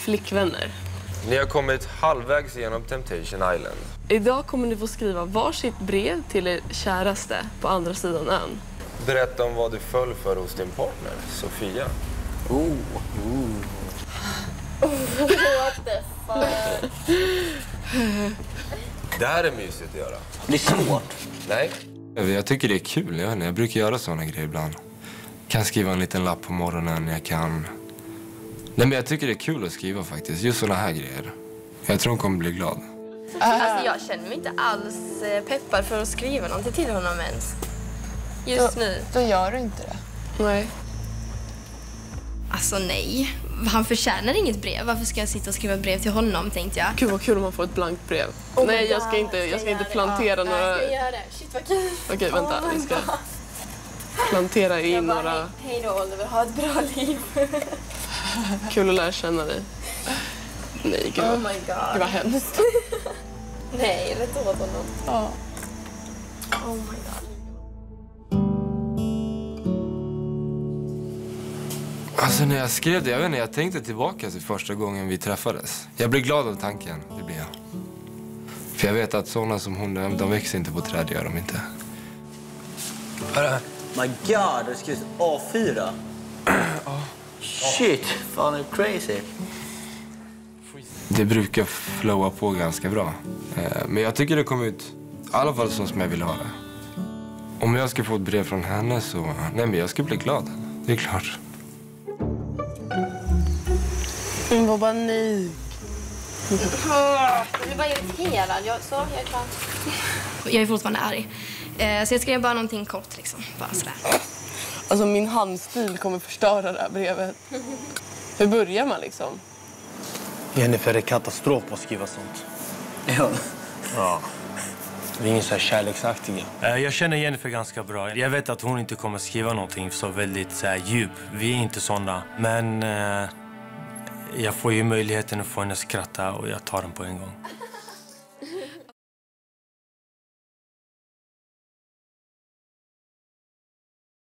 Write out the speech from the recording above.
flickvänner. Ni har kommit halvvägs genom Temptation Island. Idag kommer ni få skriva varsitt brev till er käraste på andra sidan ön. Berätta om vad du föll för hos din partner, Sofia. Det här är mysigt att göra. Det är svårt. Nej? Jag tycker det är kul. Jag, jag brukar göra såna grejer ibland. Kan skriva en liten lapp på morgonen. Jag kan... Nej, men jag tycker det är kul att skriva faktiskt. Just såna här grejer. Jag tror hon kommer bli glad. Alltså jag känner mig inte alls eh, peppad för att skriva någonting till honom ens. Just nu. Då gör du inte det. Nej. Alltså nej. Han förtjänar inget brev. Varför ska jag sitta och skriva brev till honom tänkte jag. Gud vad kul om man får ett blankt brev. Nej, jag ska inte, jag ska inte plantera några... Ska jag göra det? Shit vad kul. Okej, vänta. Vi ska plantera in några... Hej då Oliver, ha ett bra liv. Kul att lära känna dig. Nej, gud Oh vad, my gud god. vad hemskt. Nej, rätt åt honom. Ja. Oh my god. Alltså när jag skrev det, jag vet inte, jag tänkte tillbaka till första gången vi träffades. Jag blir glad av tanken, det blir jag. För jag vet att såna som hon, de, de växer inte på träd, gör de inte. My god, du skrivit A4? Shit, fan är crazy? Det brukar flowa på ganska bra. Eh, Men jag tycker det kom ut, i alla fall så som jag ville ha det. Om jag ska få ett brev från henne så, nej men jag ska bli glad. Det är klart. Hon var bara nej. Jag blir bara irriterad. Jag, så, jag är klar. Jag är fortfarande arg. Eh, så jag skrev bara någonting kort liksom. Bara sådär. Alltså min handstil kommer förstöra det här brevet. Hur börjar man liksom? Jennifer är katastrof på att skriva sånt. Ja. Ja. Vi är ingen så här kärleksaktiga. Eh, Jag känner Jennifer ganska bra. Jag vet att hon inte kommer skriva någonting så väldigt så här, djup. Vi är inte såna. Men eh, jag får ju möjligheten att få henne att skratta och jag tar den på en gång.